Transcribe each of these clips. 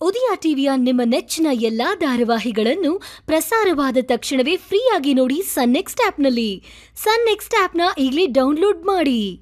ಉದಯ ಟಿವಿಯ ನಿಮ್ಮ ನೆಚ್ಚಿನ ಎಲ್ಲಾ ಧಾರಾವಾಹಿಗಳನ್ನು ಪ್ರಸಾರವಾದ ತಕ್ಷಣವೇ ಫ್ರೀಯಾಗಿ ನೋಡಿ ಸನ್ ನೆಕ್ಸ್ಟ್ ಆಪ್ನಲ್ಲಿ. ಸನ್ ನೆಕ್ಸ್ಟ್ ಆಪ್ನ ಈಗಲೇ ಡೌನ್ಲೋಡ್ ಮಾಡಿ.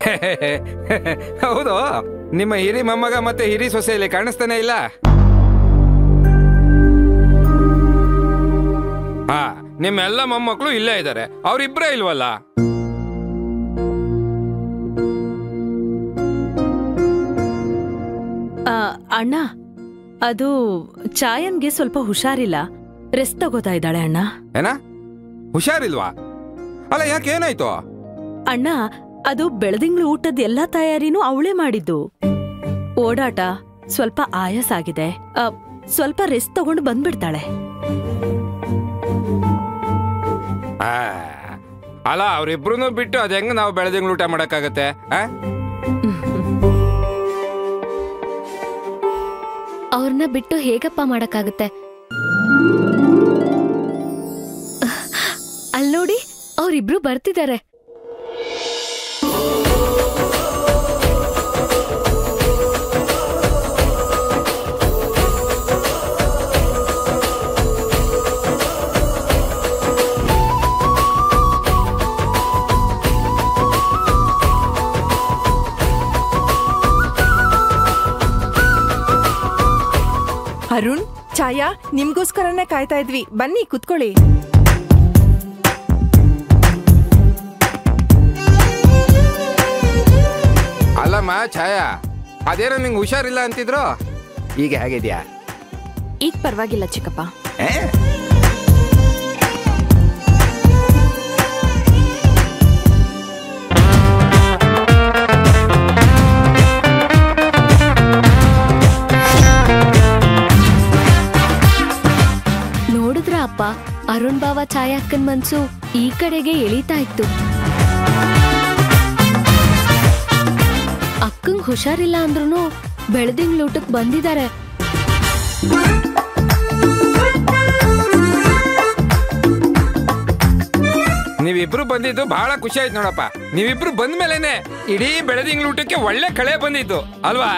ಹೌದು ನಿಮ್ಮ ಹಿರಿ ಮೊಮ್ಮಗ ಮತ್ತೆ ಹಿರಿ ಸೊಸೆಯಲ್ಲಿ ಕಾಣಿಸ್ತಾನೆ ಇಲ್ಲ? ಹಾ ನಿಮ್ಮೆಲ್ಲ ಮೊಮ್ಮಕ್ಕಳು ಇಲ್ಲೇ ಇದ್ದಾರೆ. ಅವ್ರಿಬ್ರೇ ಇಲ್ವಲ್ಲ? ಆ, ಅಣ್ಣ ಅದು ಚಾಯನ್ಗೆ ಸ್ವಲ್ಪ ಹುಷಾರಿಲ್ಲ. ರೆಸ್ಟ್ ತಗೋತಾ ಇದ್ದಾಳೆ ಅಣ್ಣ. ಏನ? ಹುಷಾರಿಲ್ವಾ? ಅಲ್ಲ ಯಾಕೆ ಏನಾಯ್ತು? ಅಣ್ಣ ಅದು ಬೆಳದಿಂಗ್ಳು ಊಟದ ಎಲ್ಲಾ ತಯಾರಿನೂ ಅವಳೇ ಮಾಡಿದ್ದು. ಓಡಾಟ ಸ್ವಲ್ಪ ಆಯಾಸ ಆಗಿದೆ. ಸ್ವಲ್ಪ ರೆಸ್ಟ್ ತಗೊಂಡು ಬಂದ್ಬಿಡ್ತಾಳೆ. ಆ, ಅಲ್ಲ ಅವ್ರಿಬ್ರು ಬಿಟ್ಟು ಅದ್ ಹೆಂಗ್ ನಾವು ಬೆಳದಿಂಗ್ಳು ಊಟ ಮಾಡಕ್ಕಾಗತ್ತೆ ಅವ್ರನ್ನ ಬಿಟ್ಟು ಹೇಗಪ್ಪ ಮಾಡಕ್ಕಾಗುತ್ತೆ? ಅಲ್ನೋಡಿ ಅವರಿಬ್ರು ಬರ್ತಿದ್ದಾರೆ. ಅರುಣ್ ಛಾಯಾ ನಿಮ್ಗೋಸ್ಕರನೇ ಕಾಯ್ತಾ ಇದ್ವಿ. ಬನ್ನಿ ಕುತ್ಕೊಳ್ಳಿ. ಅಲ್ಲಮ್ಮ ಛಾಯಾ ಅದೇನೋ ನಿಂಗೆ ಹುಷಾರಿಲ್ಲ ಅಂತಿದ್ರು? ಈಗ ಹೇಗಿದ್ಯಾ? ಈಗ ಪರವಾಗಿಲ್ಲ ಚಿಕ್ಕಪ್ಪ. ಬಾವ ಛಾಯಾಕ್ಕನ್ ಮನ್ಸು ಈ ಕಡೆಗೆ ಎಳೀತಾ ಇತ್ತು. ಅಕ್ಕಂಗ್ ಹುಷಾರಿಲ್ಲ ಅಂದ್ರೂ ಬೆಳದಿಂಗ್ಳೂಟಕ್ ಬಂದಿದ್ದಾರೆ ನೀವಿಬ್ರು ಬಂದಿದ್ದು ಬಹಳ ಖುಷಿ ಆಯ್ತು ನೋಡಪ್ಪ. ನೀವಿಬ್ರು ಬಂದ ಮೇಲೆನೆ ಇಡೀ ಬೆಳೆದಿಂಗ್ಳ ಊಟಕ್ಕೆ ಒಳ್ಳೆ ಕಳೆ ಬಂದಿತ್ತು. ಅಲ್ವಾ?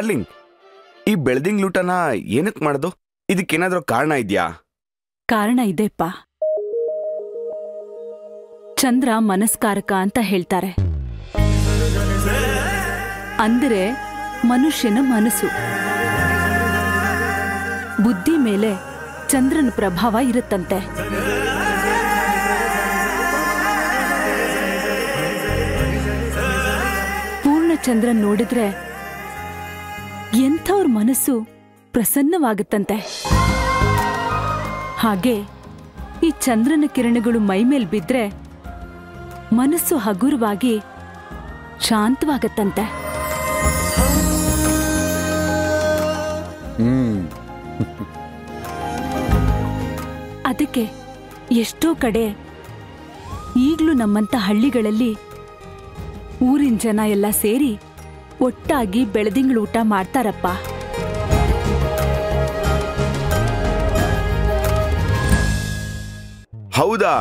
ಡಾರ್ಲಿಂಗ್, ಈ ಬೆಳ್ದಿಂಗ್ ಲೂಟನ ಏನಕ್ ಮಾಡೋದು? ಇದಕ್ಕೇನಾದ್ರೂ ಕಾರಣ ಇದ್ಯಾ? ಕಾರಣ ಇದೆಪ್ಪ. ಚಂದ್ರ ಮನಸ್ಕಾರಕ ಅಂತ ಹೇಳ್ತಾರೆ. ಅಂದ್ರೆ ಮನುಷ್ಯನ ಮನಸ್ಸು. ಬುದ್ಧಿ ಮೇಲೆ ಚಂದ್ರನ ಪ್ರಭಾವ ಇರುತ್ತಂತೆ. ಪೂರ್ಣ ಚಂದ್ರನ್ ನೋಡಿದ್ರೆ ಎಂಥವ್ರ ಮನಸ್ಸು ಪ್ರಸನ್ನವಾಗುತ್ತಂತೆ. ಹಾಗೆ ಈ ಚಂದ್ರನ ಕಿರಣಗಳು ಮೈಮೇಲ್ ಬಿದ್ರೆ ಮನಸ್ಸು ಹಗುರವಾಗಿ ಶಾಂತವಾಗತ್ತಂತೆ. ಅದಕ್ಕೆ ಎಷ್ಟೋ ಕಡೆ ಈಗಲೂ ನಮ್ಮಂತ ಹಳ್ಳಿಗಳಲ್ಲಿ ಊರಿನ ಜನ ಎಲ್ಲ ಸೇರಿ ಒಟ್ಟಾಗಿ ಬೆಳದಿಂಗಳು ಊಟ ಮಾಡ್ತಾರಪ್ಪ. ಹೌದಾ?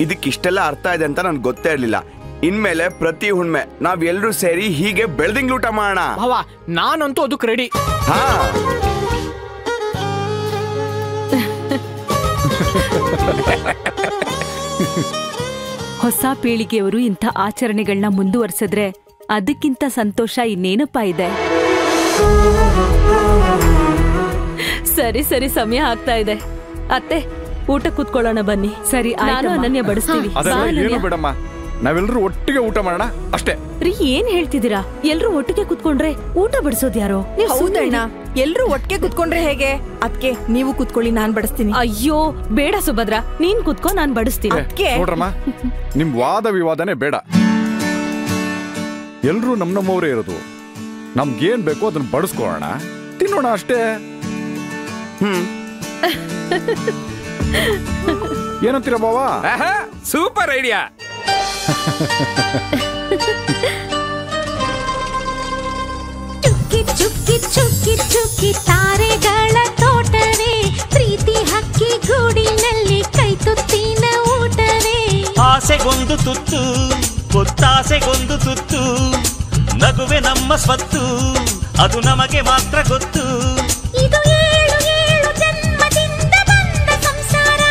ಇದಕ್ಕಿಷ್ಟೆಲ್ಲ ಅರ್ಥ ಇದೆ ಅಂತ ನನ್ಗೆ ಗೊತ್ತೇ ಇರ್ಲಿಲ್ಲ. ಇನ್ಮೇಲೆ ಪ್ರತಿ ಹುಣ್ಮೆ ನಾವೆಲ್ಲರೂ ಎಲ್ರೂ ಸೇರಿ ಹೀಗೆ ಬೆಳ್ದಿಂಗ್ ಊಟ ಮಾಡೋಣ. ಭಾವ ನಾನಂತೂ ಅದಕ್ಕೆ ರೆಡಿ ಹಾ. ಹೊಸ ಪೀಳಿಗೆಯವರು ಇಂಥ ಆಚರಣೆಗಳನ್ನ ಮುಂದುವರ್ಸಿದ್ರೆ ಅದಕ್ಕಿಂತ ಸಂತೋಷ ಇನ್ನೇನಪ್ಪ ಇದೆ? ಸರಿ ಸರಿ ಸಮಯ ಆಗ್ತಾ ಇದೆ. ಅತ್ತೆ ಊಟ ಕೂತ್ಕೊಳ್ಳೋಣ ಬನ್ನಿ. ಸರಿ ನಾನು ಅನನ್ಯ ಬಡಿಸ್ತೀವಿ. ಬಿಡಮ್ಮ. ನಾವೆಲ್ಲರೂ ಒಟ್ಟಿಗೆ ಊಟ ಮಾಡೋಣ? ಅಷ್ಟೇ. ರೀ ಏನ್ ಹೇಳ್ತಿದ್ದೀರಾ? ಎಲ್ರೂ ಒಟ್ಟಿಗೆ ಕೂತ್ಕೊಂಡ್ರೆ ಊಟ ಬಡಿಸೋದ್ ಯಾರೋ? ಹೌದಣ್ಣ ಎಲ್ರು ಒಟ್ಟಿಗೆ ಕುತ್ಕೊಂಡ್ರೆ ಹೇಗೆ? ಅದಕ್ಕೆ ನೀವು ಕುತ್ಕೊಳ್ಳಿ ನಾನ್ ಬಡಿಸ್ತೀನಿ. ಅಯ್ಯೋ ಬೇಡ ಸುಭದ್ರ. ನೀನ್ ಕುತ್ಕೋ ನಾನ್ ಬಡಿಸ್ತೀನಿ. ನಿಮ್ ವಾದ ವಿವಾದನೆ ಬೇಡ. ಎಲ್ಲರೂ ನಮ್ಮ ನಮ್ಮವರೇ ಇರೋದು. ನಮ್ಗೇನ್ ಬೇಕೋ ಅದನ್ನ ಬಡಿಸ್ಕೊಳ್ಳೋಣ ತಿನ್ನೋಣ ಅಷ್ಟೇ. ಹ್ಮ್. ಏನಂತೀರ ಬಾವಾ? Super idea. ಚುಕ್ಕಿ ಚುಕ್ಕಿ ಚುಕ್ಕಿ ಚುಕ್ಕಿ ತಾರೆಗಳ ತೋಟವೇ ಪ್ರೀತಿ ಹಕ್ಕಿ ಗೂಡಿನಲ್ಲಿ ಕೈ ತುತ್ತಿನ ಊಟವೇ ಆಸೆಗೊಂದು ತುತ್ತು ಒತ್ತಾಸೆಗೊಂದು ತುತ್ತು ನಗುವೆ ನಮ್ಮ ಸ್ವತ್ತು ಅದು ನಮಗೆ ಮಾತ್ರ ಗೊತ್ತು. ಇದು ಏಳು ಏಳು ಜನ್ಮದಿಂದ ಬಂದ ಸಂಸಾರ.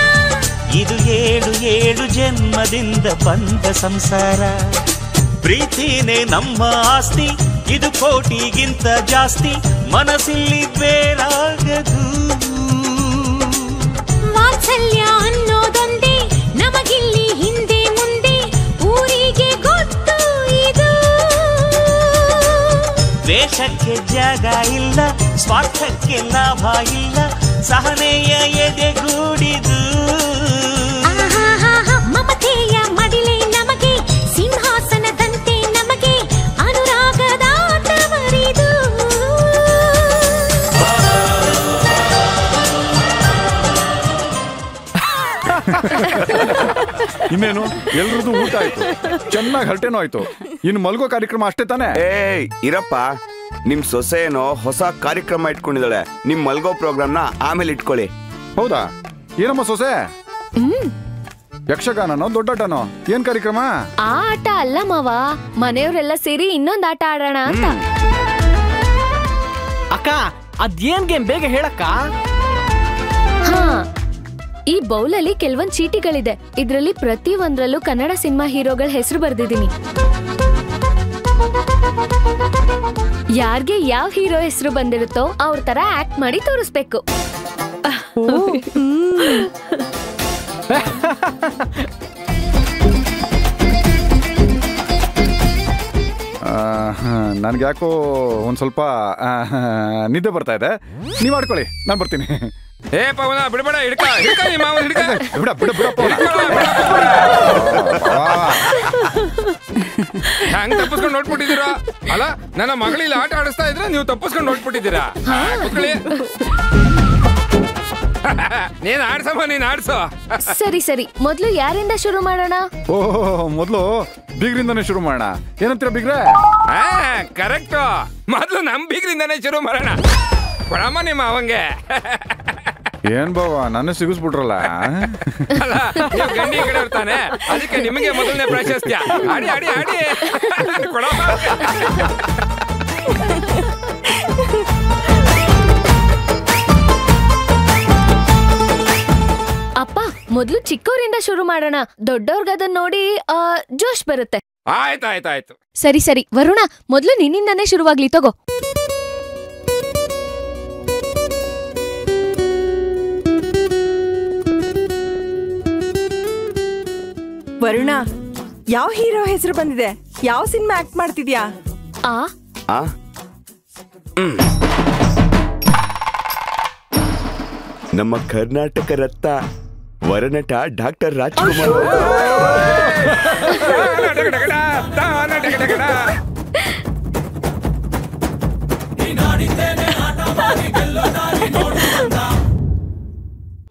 ಇದು ಏಳು ಏಳು ಜನ್ಮದಿಂದ ಬಂದ ಸಂಸಾರ. ಪ್ರೀತಿನೇ ನಮ್ಮ ಆಸ್ತಿ ಇದು ಕೋಟಿಗಿಂತ ಜಾಸ್ತಿ ಮನಸ್ಸಿಲ್ಲಿ ಬೇರಾಗದು ವಾತ್ಸಲ್ಯ ಅನ್ನೋದೊಂದೇ ವೇಷಕ್ಕೆ ಜಾಗ ಇಲ್ಲ ಸ್ವಾರ್ಥಕ್ಕೆ ಲಾಭ ಇಲ್ಲ ಸಹನೆಯ ಎದೆಗೂಡಿದು ಕೂಡಿದು ಮಮತೆಯ ಮಡಿಲೆ ನಮಗೆ ಸಿಂಹಾಸನದಂತೆ ನಮಗೆ ಅನುರಾಗದ ತವರಿದು ಇನ್ನೇನು? ಎಲ್ರದ್ದು ಊಟ ಆಯ್ತು. ಚೆನ್ನಾಗಿ ಹರಟೆನೂ ಆಯ್ತು. ಇನ್ನು ಮಲ್ಗೋ ಕಾರ್ಯಕ್ರಮ ಅಷ್ಟೇ ತಾನೇ? ಏಯ್ ಇರಪ್ಪ. ನಿಮ್ ಸೊಸೆ ಏನೋ ಹೊಸ ಕಾರ್ಯಕ್ರಮ ಇಟ್ಕೊಂಡಿದ್ದಾಳೆ. ನಿಮ್ ಮಲ್ಗೋ ಪ್ರೋಗ್ರಾಮ್ನ ಆಮೇಲೆ ಇಟ್ಕೊಳ್ಳಿ. ಹೌದಾ? ಏನಮ್ಮ ಸೊಸೆ? ಯಕ್ಷಗಾನನೋ ದೊಡ್ಡಾಟನೋ? ಏನ್ ಕಾರ್ಯಕ್ರಮ? ಆ ಆಟ ಅಲ್ಲ ಮಾವ. ಮನೆಯವರೆಲ್ಲ ಸೇರಿ ಇನ್ನೊಂದ್ ಆಟ ಆಡೋಣ ಅಂತ. ಅಕ್ಕ ಅದೇನ್ ಗೇಮ್ ಬೇಗ ಹೇಳಕ್ಕ? ಹಾ. ಈ ಬೌಲಲ್ಲಿ ಕೆಲವೊಂದ್ ಚೀಟಿಗಳಿದೆ. ಇದ್ರಲ್ಲಿ ಪ್ರತಿ ಒಂದ್ರಲ್ಲೂ ಕನ್ನಡ ಸಿನಿಮಾ ಹೀರೋಗಳ ಹೆಸರು ಬರ್ದಿದೀನಿ ಯಾರ್ಗೆ ಯಾವ ಹೀರೋ ಹೆಸರು ಬಂದಿರುತ್ತೋ ಅವ್ರ ತರ ಆಕ್ಟ್ ಮಾಡಿ ತೋರಿಸ್ಬೇಕು. ನನ್ಗೆ ಯಾಕೋ ಒಂದ್ ಸ್ವಲ್ಪ ನಿದ್ದೆ ಬರ್ತಾ ಇದೆ. ನೀವ್ ಮಾಡ್ಕೊಳ್ಳಿ ನಾನ್ ಬರ್ತೀನಿ. ಏ ಪವನ ಬಿಡಬೇಡ ಹಿಡ್ಕ ಹಿಡ್ಕ ನಿಮ್ಮ ಮಾವನ್ ಹಿಡ್ಕ. ಬಿಡ ಬಿಡ ಬಿಡಪ್ಪ ಹಂಗ್ ತಪ್ಪಿಸ್ಕೊಂಡು ನೋಡ್ಬಿಟ್ಟಿದ್ದೀರಾ? ಅಲ್ಲ ನನ್ನ ಮಗಳಿಲ್ಲಿ ಆಟ ಆಡಿಸ್ತಾ ಇದ್ರೆ ನೀವು ತಪ್ಪಿಸ್ಕೊಂಡು ನೋಡ್ಬಿಟ್ಟಿದ್ದೀರಾ? ನೀನ್ ಆಡ್ಸಮ್ಮ ನೀನ್ ಆಡ್ಸೋ. ಸರಿ ಸರಿ. ಮೊದ್ಲು ಯಾರಿಂದ ಶುರು ಮಾಡೋಣ? ಓ ಮೊದ್ಲು ಬೀಗ್ರಿಂದಾನೇ ಶುರು ಮಾಡೋಣ. ಏನಂತೀರ ಬಿಗ್ರೆ? ಹಾ ಕರೆಕ್ಟ್. ಮೊದ್ಲು ನಮ್ ಬೀಗ್ರಿಂದಾನೇ ಶುರು ಮಾಡೋಣ. ಕೊಡಮ್ಮ ನಿಮ್ಮ ಅವಂಗೆ. ಏನ್ ಬಾವ? ನನ್ನ ಸಿಗಿಸ್ಬಿಟ್ರಲ್ಲ ಅಲ್ಲ ನೀವು ಗಂಡಿ ಈ ಕಡೆ ಇರ್ತಾನೆ. ಅದಕ್ಕೆ ನಿಮಗೆ ಮೊದಲನೇ ಪ್ರಾಶಸ್ತ್ಯ. ಆಡಿ ಆಡಿ ಆಡಿ. ಅಪ್ಪ ಮೊದ್ಲು ಚಿಕ್ಕವರಿಂದ ಶುರು ಮಾಡೋಣ. ದೊಡ್ಡವ್ರಿಗದನ್ ನೋಡಿ ಆ, ಜೋಶ್ ಬರುತ್ತೆ. ಆಯ್ತಾಯ್ತಾಯ್ತು ಸರಿ ಸರಿ. ವರುಣ ಮೊದ್ಲು ನಿನ್ನಿಂದಾನೇ ಶುರುವಾಗ್ಲಿ ತಗೋ. ವರುಣ ಯಾವ ಹೀರೋ ಹೆಸರು ಬಂದಿದೆ? ಯಾವ ಸಿನಿಮಾ ಆಕ್ಟ್ ಮಾಡ್ತಿದ್ಯಾ? ಆ? ಆ? ಹ್ಮ್. ನಮ್ಮ ಕರ್ನಾಟಕ ರತ್ನ ವರನಟ ಡಾಕ್ಟರ್ ರಾಜ್ಕುಮಾರ್.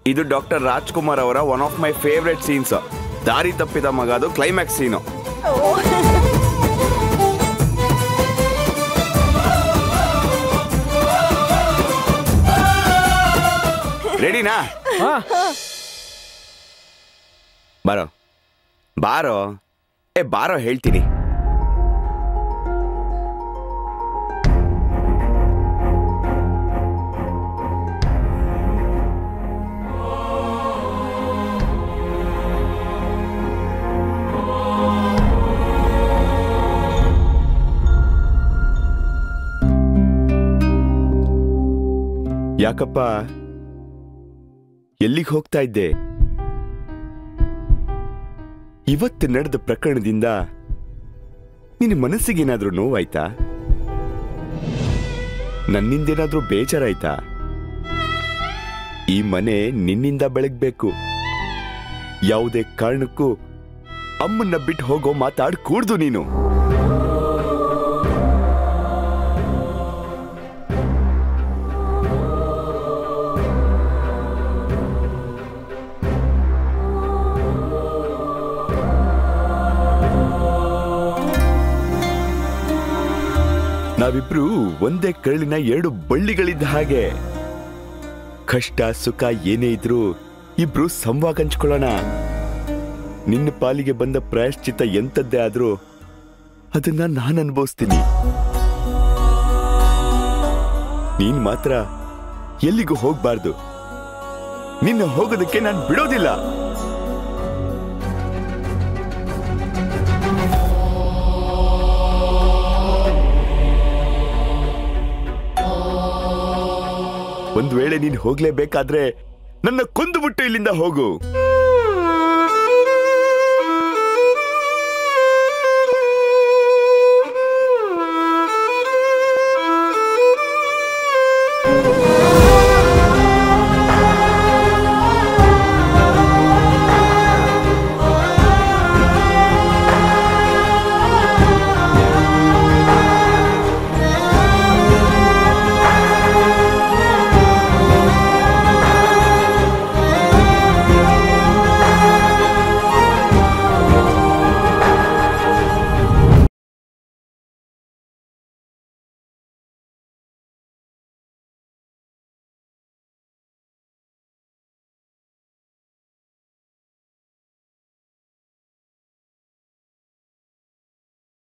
ಇದು ಡಾಕ್ಟರ್ ರಾಜ್ಕುಮಾರ್ ಅವರ one of my favourite scenes ದಾರಿ ತಪ್ಪಿದ ಮಗ ಅದು ಕ್ಲೈಮ್ಯಾಕ್ಸ್ ಸೀನು ರೆಡಿನಾ ಬಾರೋ. ಬಾರೋ. ಏ ಬಾರೋ ಹೇಳ್ತೀನಿ. ಯಾಕಪ್ಪ? ಎಲ್ಲಿಗೆ ಹೋಗ್ತಾ ಇದ್ದೆ? ಇವತ್ತು ನಡೆದ ಪ್ರಕರಣದಿಂದ ನಿನ್ನ ಮನಸ್ಸಿಗೇನಾದ್ರೂ ನೋವಾಯ್ತಾ? ನನ್ನಿಂದೇನಾದ್ರೂ ಬೇಜಾರಾಯ್ತಾ? ಈ ಮನೆ ನಿನ್ನಿಂದ ಬೆಳಗ್ಬೇಕು. ಯಾವುದೇ ಕಾರಣಕ್ಕೂ ಅಮ್ಮನ್ನ ಬಿಟ್ಟು ಹೋಗೋ ಮಾತಾಡ್ ಕೂಡ್ದು ನೀನು. ನಾವಿಬ್ರು ಒಂದೇ ಕರಳಿನ ಎರಡು ಬಳ್ಳಿಗಳಿದ್ದ ಹಾಗೆ. ಕಷ್ಟ, ಸುಖ ಏನೇ ಇದ್ರೂ ಇಬ್ರು ಸಂವಾಗ ಹಂಚ್ಕೊಳ್ಳೋಣ. ನಿನ್ನ ಪಾಲಿಗೆ ಬಂದ ಪ್ರಾಯಶ್ಚಿತ ಎಂತದ್ದೇ ಆದ್ರೂ ಅದನ್ನ ನಾನು ಅನುಭವಿಸ್ತೀನಿ. ನೀನ್ ಮಾತ್ರ ಎಲ್ಲಿಗೂ ಹೋಗ್ಬಾರ್ದು. ನಿನ್ನ ಹೋಗೋದಕ್ಕೆ ನಾನು ಬಿಡೋದಿಲ್ಲ. ಒಂದ್ ವೇಳೆ ನೀನ್ ಹೋಗ್ಲೇಬೇಕಾದ್ರೆ ನನ್ನ ಕೊಂದು ಬಿಟ್ಟು ಇಲ್ಲಿಂದ ಹೋಗು.